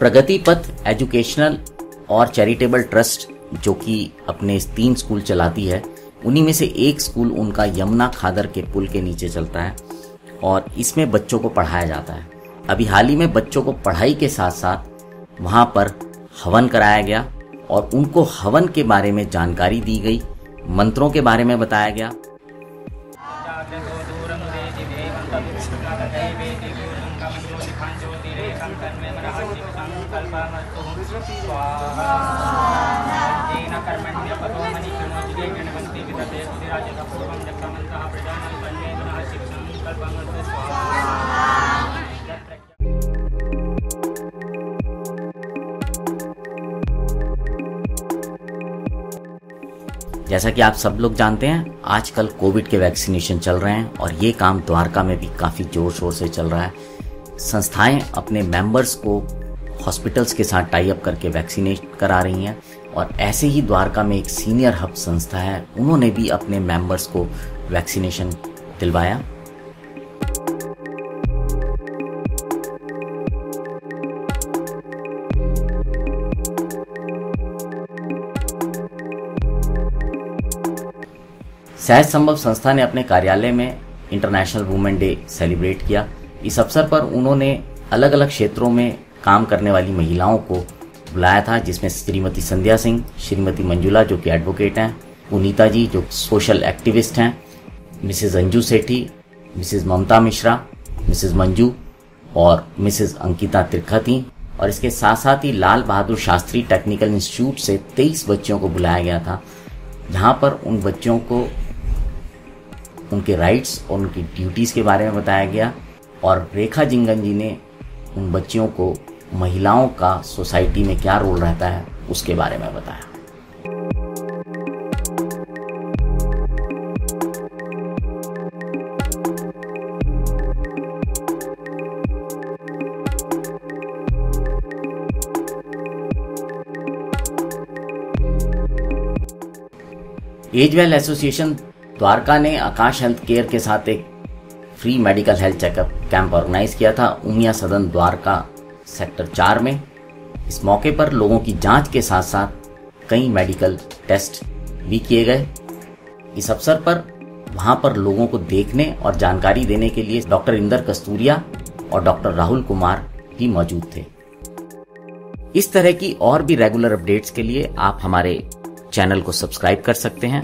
प्रगति पथ एजुकेशनल और charitable trust जो कि अपने तीन स्कूल चलाती है, उन्हीं में से एक स्कूल उनका यमुना खादर के पुल के नीचे चलता है और इसमें बच्चों को पढ़ाया जाता है। अभी हाल ही में बच्चों को पढ़ाई के साथ साथ वहाँ पर हवन कराया गया और उनको हवन के बारे में जानकारी दी गई, मंत्रों के बारे में बताया गया। जैसा कि आप सब लोग जानते हैं, आजकल कोविड के वैक्सीनेशन चल रहे हैं और ये काम द्वारका में भी काफ़ी ज़ोर शोर से चल रहा है। संस्थाएँ अपने मेंबर्स को हॉस्पिटल्स के साथ टाई अप करके वैक्सीनेट करा रही हैं और ऐसे ही द्वारका में एक सीनियर हब संस्था है, उन्होंने भी अपने मेंबर्स को वैक्सीनेशन दिलवाया। सहज संभव संस्था ने अपने कार्यालय में इंटरनेशनल वुमेन डे सेलिब्रेट किया। इस अवसर पर उन्होंने अलग अलग क्षेत्रों में काम करने वाली महिलाओं को बुलाया था, जिसमें श्रीमती संध्या सिंह, श्रीमती मंजुला, जो कि एडवोकेट हैं, पुनीता जी, जो सोशल एक्टिविस्ट हैं Mrs Anju Sethi Mrs Mamta Mishra Mrs Manju और मिसेज अंकिता त्रिखा थी और इसके साथ साथ ही लाल बहादुर शास्त्री टेक्निकल इंस्टीट्यूट से 23 बच्चों को बुलाया गया था। जहाँ पर उन बच्चों को उनके राइट्स और उनकी ड्यूटीज़ के बारे में बताया गया। और रेखा जिंगन जी ने उन बच्चियों को महिलाओं का सोसाइटी में क्या रोल रहता है, उसके बारे में बताया। एज वेल एसोसिएशन द्वारका ने आकाश हेल्थ केयर के साथ एक free medical health checkup camp organise किया था उमिया सदन द्वारका सेक्टर चार में। इस मौके पर लोगों की जाँच के साथ साथ कई मेडिकल टेस्ट भी किए गए। इस अवसर पर वहाँ पर लोगों को देखने और जानकारी देने के लिए डॉक्टर इंदर कस्तूरिया और डॉक्टर राहुल कुमार भी मौजूद थे। इस तरह की और भी रेगुलर अपडेट्स के लिए आप हमारे चैनल को सब्सक्राइब कर सकते हैं।